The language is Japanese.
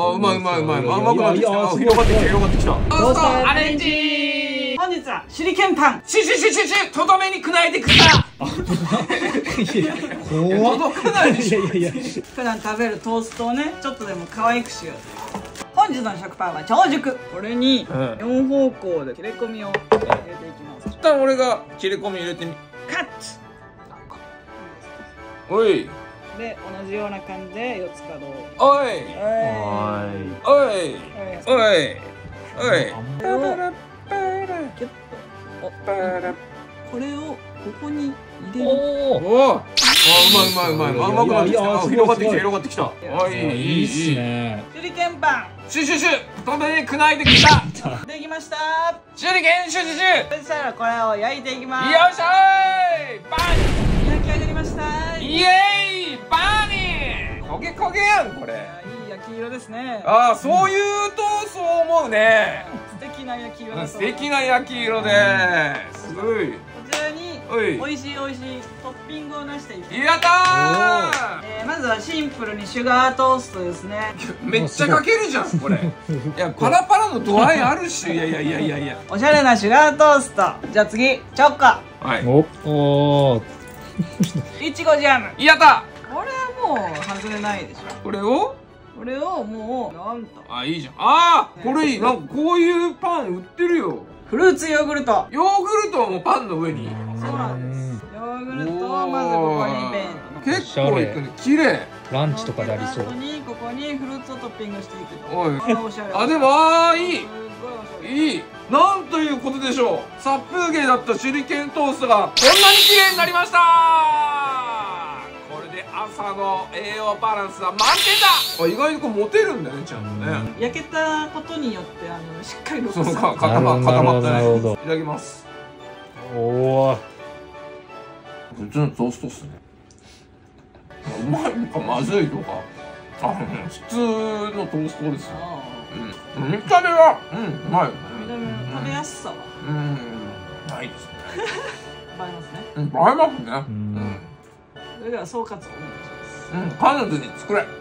あうまいうまいうまい。うまいうまくなってきた。あ広がってきた広がってきた。トーストアレンジ本日は手裏剣パン。シュシュシュシュシュとどめに砕いてくさ怖っ。届かないでしょ。普段食べるトーストをねちょっとでも可愛くしよう本日の食パンは超熟。これにうん。4方向で切れ込みを入れていきます。一旦俺が切れ込み入れてみ。カッおい。トで同じような感じで四つ角を。おい。はおい。い。おい。おい。これをキュッとおこれをここに入れるおおおおあうまいうまいうまいうまいうまくなってきた広がってきた広がってきたあいいいいいっすいいいね手裏剣パシュシュシュとどめに砕いてくさンできました手裏剣シュシュシュそしたらこれを焼いていきますよっしゃいバ焼き上がりましたイエーイニー焦げ焦げやんこれやいい焼き色ですね。ああそういうとそう思うね。素敵な焼き色素敵な焼き色です。ごい。こちらにおい。美味しい美味しいトッピングをなしていきますやったー！えーまずはシンプルにシュガートーストですね。めっちゃかけるじゃんこれ。いやパラパラの度合いあるしいやいやいやいや。い やおしゃれなシュガートースト。じゃあ次チョコはい。おおいちごジャム。やったもう外れないでしょ。これを？これをもうなんと。あいいじゃん。ああこれいい。なんかこういうパン売ってるよ。フルーツヨーグルト。ヨーグルトもパンの上に。そうなんです。ヨーグルトをまずここにペンと結構いくね綺麗。ランチとかでありそう。ここにここにフルーツをトッピングしていくと。おい。これおしゃれ。あでもああいい。すごいいい。なんということでしょう。殺風景だった手裏剣トーストがこんなに綺麗になりました朝の栄養バランスは満点だ。あ意外にこうモテるんだねちゃんとね。焼けたことによってあのしっかりロそのスか固固まったなるほど。ねいただきます。おお普通のトーストっすね。うまいのかまずいとか。普通のトーストですよ。あうん。見た目はうんうまいー見た目食べやすさは。うん。ないですね。映えますね。うん映えますね。ううんん。それでは総括をお願いしますうん彼女に作れ。